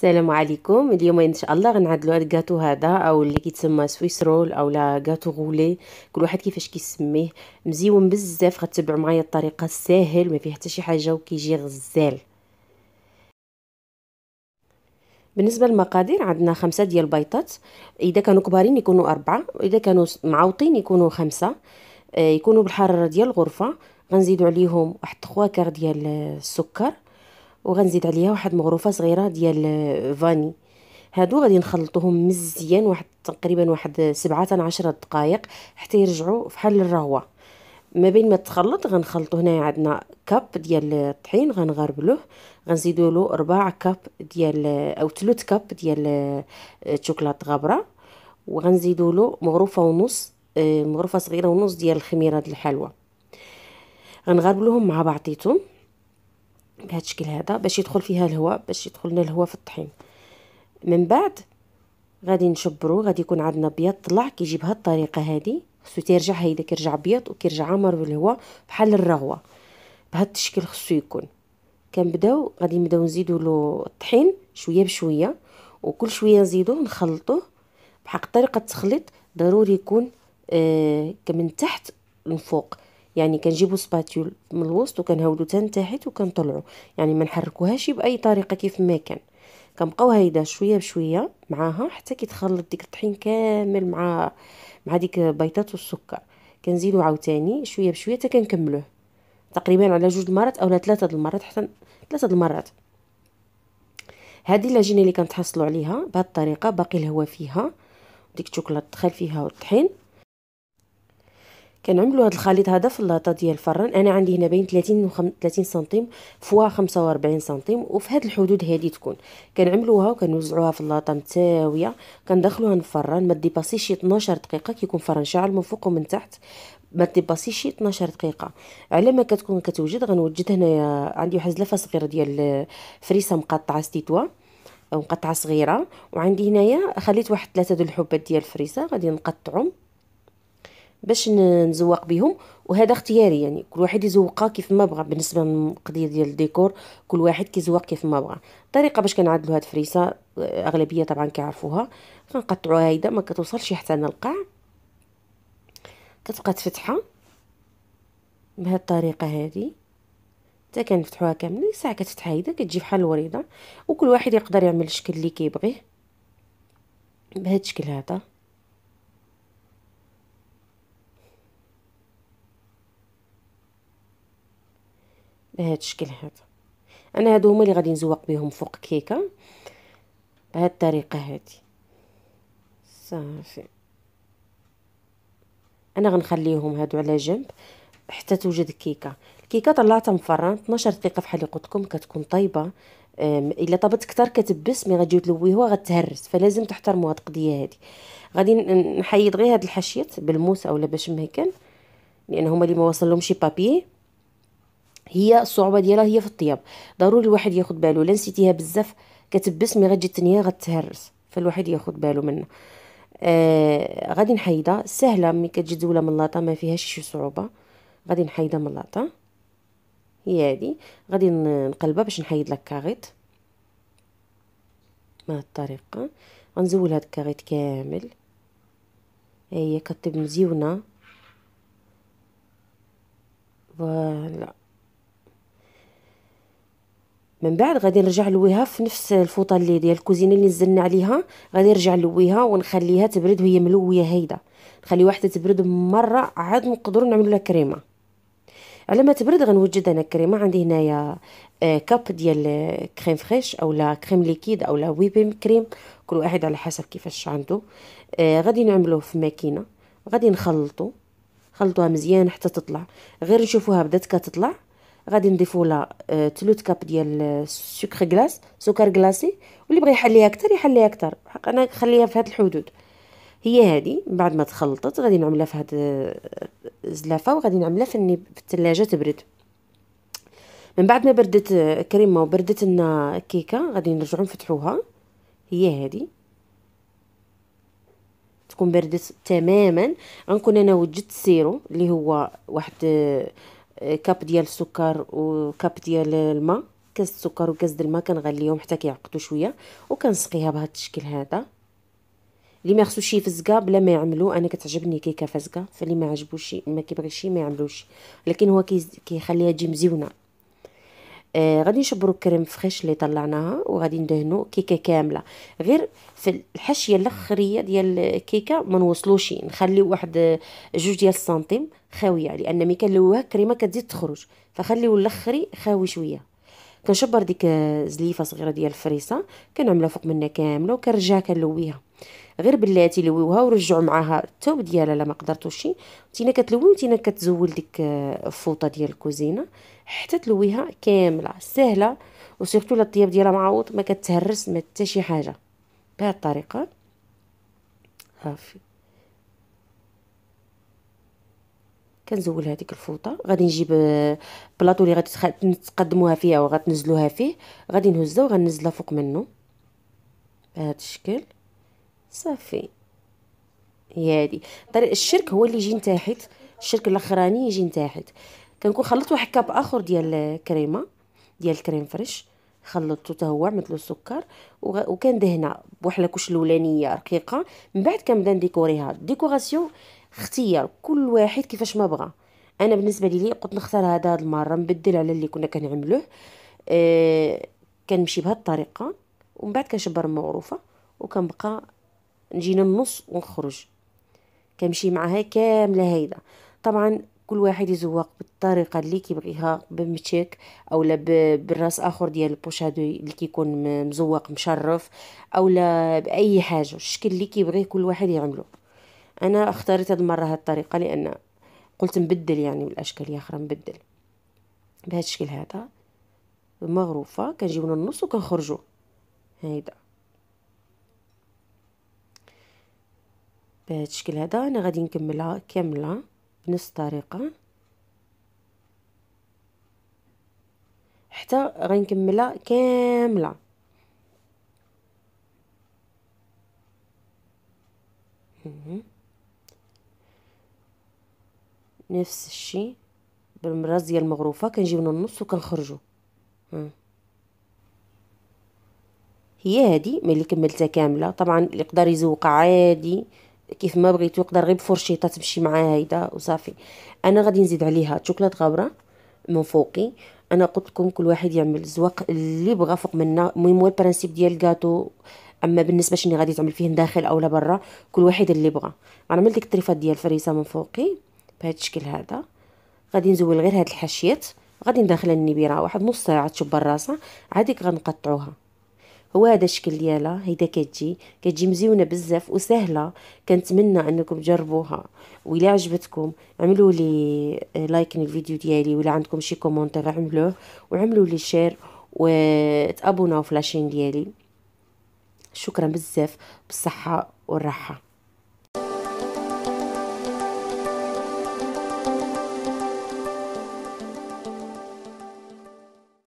السلام عليكم. اليوم إن شاء الله غنعدلو هاد الكاطو هذا أو اللي كيتسمى Swiss roll أو لا gâteau roulé. كل واحد كيفاش كيسميه. مزيون بزاف غتبعوا معايا الطريقة ساهل ما فيه حتى شي حاجة وكيجي غزال. بالنسبة للمقادير عندنا خمسة ديال البيضات. إذا كانوا كبارين يكونوا أربعة. واذا كانوا معوطين يكونوا خمسة. آه، يكونوا بالحرارة ديال الغرفة. غنزيدوا عليهم واحد 3 كار ديال السكر. وغنزيد عليها واحد مغروفه صغيرة ديال فاني. هادو غادي نخلطوهم مزيان واحد تقريبا واحد سبعة عشرة دقائق حتى يرجعوا فحال الرغوه ما بين ما تخلط غنخلطو هنايا عندنا كاب ديال الطحين غنغربلوه غنزيدو له ربع كاب ديال أو ثلث كاب ديال الشوكولاط غابرة وغنزيدو له مغروفه ونص مغروفه صغيرة ونص ديال الخميرة ديال الحلوى غنغربلوهم مع بعضيتهم. بهذا الشكل هذا باش يدخل فيها الهواء باش يدخل لنا الهواء في الطحين. من بعد غادي نشبرو غادي يكون عندنا بيض طلع كيجي بهذه الطريقة هذه خصو تيرجع هيدا كيرجع بيض وكيرجع عامر بالهواء بحال الرغوة. بهذا الشكل خصو يكون. كنبداو غادي نبداو نزيدو له الطحين شوية بشوية وكل شوية نزيدوه نخلطوه بحق طريقة التخليط. ضروري يكون آه من تحت لفوق يعني كنجيبو سباتول من الوسط وكنهودو حتى لتحت وكنطلعو. يعني ما نحركوهاش بأي طريقة كيف ما كان. كنبقاو هيدا شوية بشوية معاها حتى كيتخلط ديك الطحين كامل مع مع ديك البيضات والسكر. كنزيدو عاوتاني شوية بشوية حتى كنكملوه. تقريبا على جوج المرات اولا ثلاثة المرات حتى ثلاثة المرات. هذه العجينه اللي كنتحصلوا عليها بهذه الطريقة باقي الهواء فيها. ديك الشوكولاته دخل فيها والطحين كنعملوا هذا الخليط هذا في اللاطه ديال الفران. أنا عندي هنا بين 30 و 30 سنتيم fois 45 سنتيم وفي هذه الحدود هذه تكون. كنعملوها وكنوزعوها في اللاطه متساويه كندخلوها الفران ما ديباسيش 12 دقيقة كيكون فران شاعل من فوق ومن تحت ما ديباسيش 12 دقيقة. على ما كتكون كتوجد غنوجد هنايا عندي واحد زلافة صغيرة ديال فريسة مقطعة ستيتوا مقطعة صغيرة. وعندي هنايا خليت واحد ثلاثة د الحبات ديال الفريسه غادي نقطعهم. باش نزوق بهم وهذا اختياري يعني كل واحد يزوقها كيف ما بغى بالنسبة للقضيه ديال الديكور كل واحد كيزوق كيف ما بغى. الطريقة باش كنعدلوا هاد الفريسة أغلبية طبعا كيعرفوها. كنقطعوها هيدا ما كتوصلش حتى القاع كتبقى تفتحها بهاد الطريقة هذه حتى كنفتحوها كاملة ساعة كتفتح هيدا كتجي بحال الوريدة. وكل واحد يقدر يعمل الشكل اللي كيبغيه. بهاد الشكل هذا. بهذا الشكل هذا أنا هادو هما اللي غادي نزوق بهم فوق كيكة. بهذه الطريقة هذه صافي. أنا غنخليهم هادو على جنب حتى توجد الكيكة. الكيكة طلعتها من الفران 12 دقيقة فحال قلت لكم كتكون طيبه إلا طابت كثر كتبس مي غتجيو تلويوها غتهرس فلازم تحترموا هاد القضية هادي. غادي نحيد غير هاد الحشيات بالموس اولا باش ما كان لأن هما اللي ما وصلهمش بابي. هي الصعوبة ديالها هي في الطياب. ضروري الواحد ياخد باله لا نسيتيها بزاف كتبس مي غتجي التنيه غتهرس فالواحد ياخد باله منها. آه غادي نحيدها. سهلة ملي كتجي تزوله من اللاطه ما فيهاش شي صعوبة. غادي نحيدها من اللاطه هي هادي. غادي نقلبها باش نحيد لك كاغيط بهذه الطريقة. غنزول هاد الكاغيط كامل. هي كطيب مزيونة. فوالا. من بعد غادي نرجع نلويها في نفس الفوطة اللي ديال الكوزينة اللي نزلنا عليها. غادي نرجع نلويها ونخليها تبرد وهي ملوية هيدا نخلي واحدة تبرد مرة عاد نقدروا نعملوا لها كريمة. على ما تبرد غنوجد أنا كريمة. عندي هنايا آه، cup ديال crème fraîche أو لا crème liquide أو لا whipping cream كل واحد على حسب كيفاش عنده. آه غادي نعملوه في ماكينة. غادي نخلطو. خلطوها مزيان حتى تطلع. غير نشوفوها بدات كتطلع. غادي نضيفوا لها ثلث cup ديال السكر glace سكر glacé واللي بغى يحليها أكثر يحليها أكثر حق أنا خليها في هذه الحدود. هي هذه بعد ما تخلطت غادي نعملها في هذه الزلافه وغادي نعملها في في الثلاجة تبرد. من بعد ما بردت كريمة وبردت لنا الكيكه غادي نرجعوا نفتحوها. هي هذه تكون بردت تماما. غنكون أنا وجدت السيرو اللي هو واحد كاب ديال السكر وكاب ديال الماء. كاس السكر وكاس الماء كنغليهم حتى كيعقدوا شوية وكنسقيها بهذا الشكل هذا. اللي ما يخصوش يفزقا بلا ما يعملوا أنا كتعجبني كيكه فزقة فاللي ما عجبوش ما كيبغيش ما يعملوش. لكن هو كيخليها تجي مزيونة. آه غادي نشبرو الكريم فريش اللي طلعناها وغادي ندهنو كيكة كاملة. غير في الحشيه الأخرية ديال الكيكة ما نوصلوش نخليو واحد جوج ديال السنتيم خاوية لأن ملي كنلوها الكريمه كتزيد تخرج. فخليو الأخري خاوي شوية. كنشبر ديك زليفة صغيرة ديال الفريسة كنعملها فوق منها كاملة وكنرجع كنلويها. غير بلاتي لويوها ورجعوا معاها الثوب ديالها لا ما قدرتوش تينا كتلوي وتينا كتزول ديك الفوطه ديال الكوزينة حتى تلويها كاملة سهلة وسيرتو لا الطياب ديالها معوض ما كتهرس ما حتى شي حاجة. بهذه الطريقة. صافي كنزول هذيك الفوطة. غادي نجيب بلاطو اللي غادي تقدموها فيها وغتنزلوها فيه. غادي نهزها وغنزلها فوق منه بهذا الشكل. صافي. هي هادي الشرك هو اللي يجي تحت الشرك الأخراني يجي تحت كنكون خلطت واحد cup آخر ديال الكريمه ديال ال crème fraîche. خلطته حتى هو مثل السكر. وكندهنها بواحد la couche الأولانية رقيقة. من بعد كنبدا نديكوريها. décoration اختيار كل واحد كيفاش ما بغى أنا بالنسبة لي قلت نختار هذا هاد المرة نبدل على اللي كنا كنعملوه. آه كنمشي بهذه الطريقة. ومن بعد كنشبر المغروفه وكنبقى نجي للنص ونخرج. كنمشي معها كاملة هيدا. طبعا كل واحد يزوق بالطريقة اللي كيبغيها بمتشيك أولا بالرأس آخر ديال ال poche à douille اللي كيكون مزوق مشرف أولا بأي حاجة الشكل اللي كيبغيه كل واحد يعمله أنا اختاريت هاد المرة هاد الطريقة لأن قلت نبدل يعني بالاشكال آخرى نبدل. بهذا الشكل هذا مغروفه كنجيو النص وكنخرجوا هيدا. بهذا الشكل هذا أنا غادي نكملها كاملة بنفس الطريقة حتى غنكملها كاملة. نفس الشيء بالمراز ديال المغروفة كنجيو من النص وكنخرجوا هي هذه ملي كملتها كاملة. طبعا اللي يقدر يزوقها عادي. كيف ما بغيتو يقدر غير بفرشيطة تمشي معاه هيدا وصافي. أنا غادي نزيد عليها شوكولاته غابره من فوقي. أنا قلت لكم كل واحد يعمل الزواق اللي بغى فوق منا. المهم هو البرانسيب ديال الكاطو أما بالنسبة شني غادي تعمل فيه داخل اولا برا كل واحد اللي بغى غنعمل ديك الطريفات ديال الفريسة من فوقي بهذا الشكل هذا. غادي نزول غير هاد الحشيات. غادي ندخل النبيرة واحد نص ساعة تشب الراسه عاديك غنقطعوها. هو هذا الشكل ديالها هيدا كتجي. كتجي مزيونة بزاف وسهلة. كنتمنى أنكم تجربوها. وإلا عجبتكم عملوا لي لايك الفيديو ديالي. ولا عندكم شي commentaire عملوه وعملوا لي شير وتابوناو في la chaîne ديالي. شكرا بزاف. بالصحة والراحة.